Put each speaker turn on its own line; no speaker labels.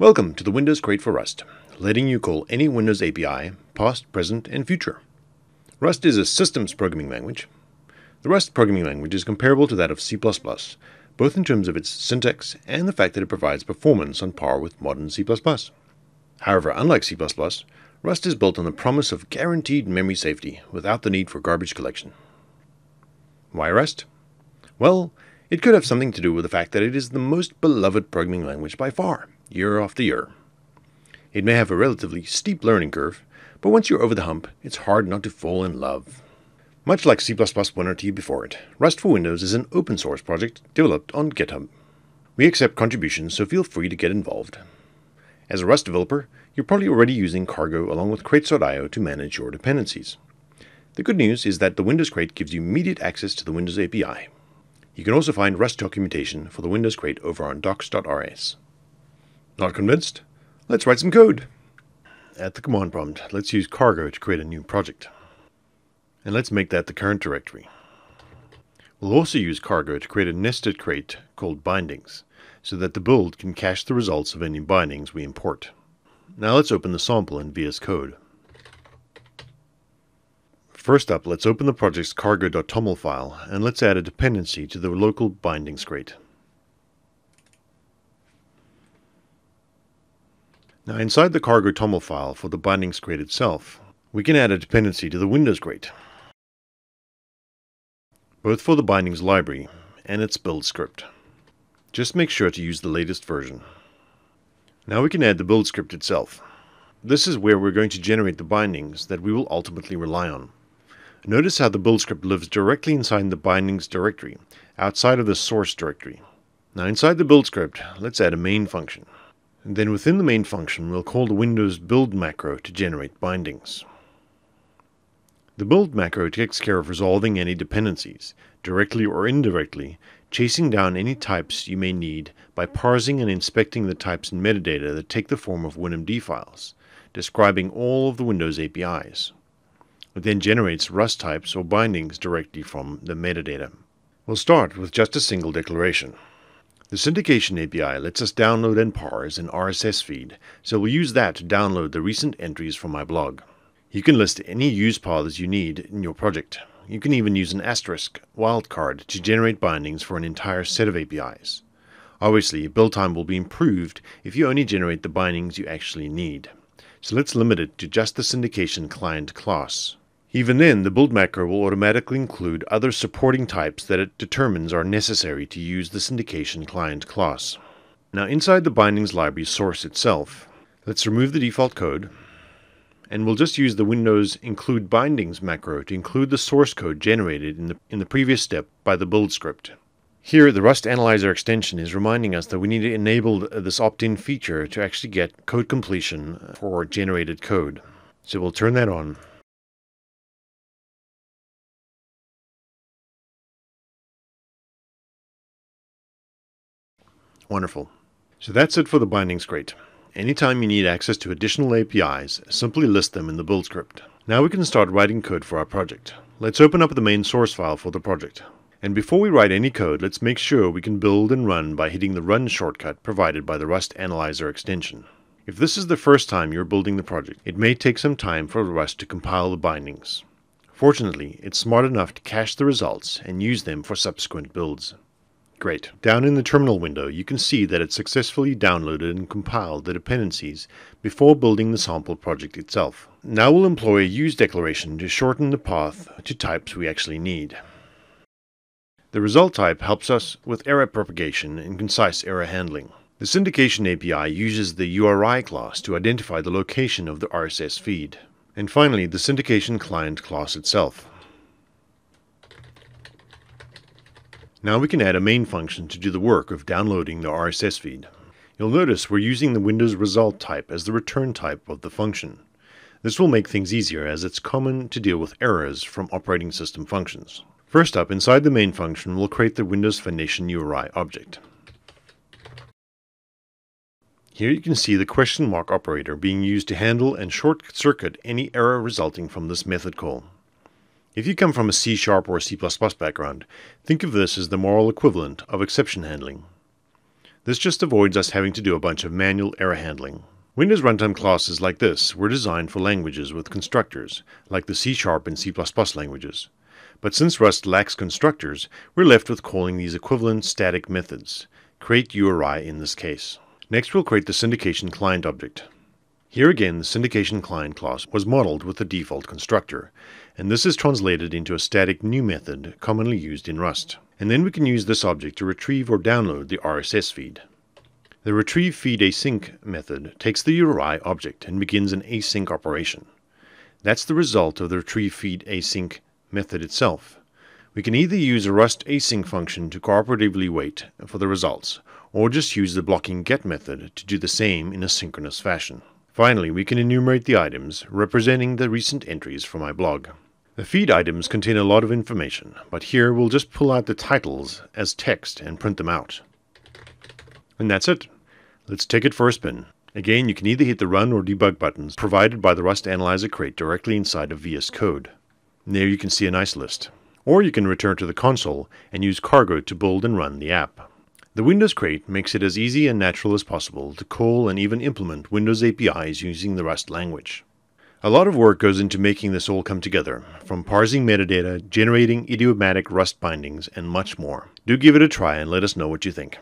Welcome to the Windows Crate for Rust, letting you call any Windows API, past, present, and future. Rust is a systems programming language. The Rust programming language is comparable to that of C++, both in terms of its syntax and the fact that it provides performance on par with modern C++. However, unlike C++, Rust is built on the promise of guaranteed memory safety without the need for garbage collection. Why Rust? Well, it could have something to do with the fact that it is the most beloved programming language by far, year after year. It may have a relatively steep learning curve, but once you're over the hump, it's hard not to fall in love. Much like C++/WinRT before it, Rust for Windows is an open source project developed on GitHub. We accept contributions, so feel free to get involved. As a Rust developer, you're probably already using Cargo along with Crates.io to manage your dependencies. The good news is that the Windows Crate gives you immediate access to the Windows API. You can also find Rust documentation for the Windows Crate over on docs.rs. Not convinced? Let's write some code. At the command prompt, let's use cargo to create a new project. And let's make that the current directory. We'll also use cargo to create a nested crate called bindings, so that the build can cache the results of any bindings we import. Now let's open the sample in VS Code. First up, let's open the project's cargo.toml file and let's add a dependency to the local bindings crate. Now inside the cargo toml file for the bindings crate itself, we can add a dependency to the Windows crate, both for the bindings library and its build script. Just make sure to use the latest version. Now we can add the build script itself. This is where we're going to generate the bindings that we will ultimately rely on. Notice how the build script lives directly inside the bindings directory, outside of the source directory. Now inside the build script, let's add a main function. Then within the main function, we'll call the Windows build macro to generate bindings. The build macro takes care of resolving any dependencies, directly or indirectly, chasing down any types you may need by parsing and inspecting the types and metadata that take the form of WinMD files, describing all of the Windows APIs. It then generates Rust types or bindings directly from the metadata. We'll start with just a single declaration. The syndication API lets us download and parse an RSS feed, so we'll use that to download the recent entries from my blog. You can list any use paths you need in your project. You can even use an asterisk wildcard to generate bindings for an entire set of APIs. Obviously, build time will be improved if you only generate the bindings you actually need. So let's limit it to just the syndication client class. Even then, the build macro will automatically include other supporting types that it determines are necessary to use the syndication client class. Now inside the bindings library source itself, let's remove the default code, and we'll just use the Windows include bindings macro to include the source code generated in the, in the previous step by the build script. Here, the Rust Analyzer extension is reminding us that we need to enable this opt-in feature to actually get code completion for generated code. So we'll turn that on. Wonderful. So that's it for the bindings crate. Anytime you need access to additional APIs, simply list them in the build script. Now we can start writing code for our project. Let's open up the main source file for the project. And before we write any code, let's make sure we can build and run by hitting the Run shortcut provided by the Rust Analyzer extension. If this is the first time you're building the project, it may take some time for Rust to compile the bindings. Fortunately, it's smart enough to cache the results and use them for subsequent builds. Great. Down in the terminal window, you can see that it successfully downloaded and compiled the dependencies before building the sample project itself. Now we'll employ a use declaration to shorten the path to types we actually need. The result type helps us with error propagation and concise error handling. The syndication API uses the URI class to identify the location of the RSS feed. And finally, the syndication client class itself. Now we can add a main function to do the work of downloading the RSS feed. You'll notice we're using the Windows result type as the return type of the function. This will make things easier as it's common to deal with errors from operating system functions. First up, inside the main function, we'll create the Windows Foundation URI object. Here you can see the question mark operator being used to handle and short-circuit any error resulting from this method call. If you come from a C Sharp or C++ background, think of this as the moral equivalent of exception handling. This just avoids us having to do a bunch of manual error handling. Windows runtime classes like this were designed for languages with constructors, like the C Sharp and C++ languages. But since Rust lacks constructors, we're left with calling these equivalent static methods, create URI in this case. Next we'll create the syndication client object. Here again, the syndication client class was modeled with the default constructor, and this is translated into a static new method commonly used in Rust. And then we can use this object to retrieve or download the RSS feed. The retrieve feed async method takes the URI object and begins an async operation. That's the result of the retrieve feed async method itself. We can either use a Rust async function to cooperatively wait for the results, or just use the blocking get method to do the same in a synchronous fashion. Finally, we can enumerate the items representing the recent entries from my blog. The feed items contain a lot of information, but here we'll just pull out the titles as text and print them out. And that's it. Let's take it for a spin. Again, you can either hit the run or debug buttons provided by the Rust Analyzer crate directly inside of VS Code. There you can see a nice list. Or you can return to the console and use Cargo to build and run the app. The Windows Crate makes it as easy and natural as possible to call and even implement Windows APIs using the Rust language. A lot of work goes into making this all come together, from parsing metadata, generating idiomatic Rust bindings, and much more. Do give it a try and let us know what you think.